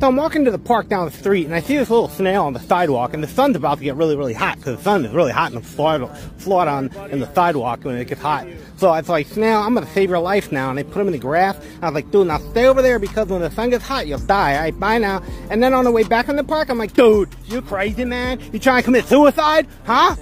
So I'm walking to the park down the street and I see this little snail on the sidewalk and the sun's about to get really, really hot because the sun is really hot in the Florida, Florida on in the sidewalk when it gets hot. So I was like, snail, I'm gonna save your life now. And I put him in the grass. I was like, dude, now stay over there because when the sun gets hot, you'll die. All right, bye now. And then on the way back in the park, I'm like, dude, you crazy man? You trying to commit suicide? Huh?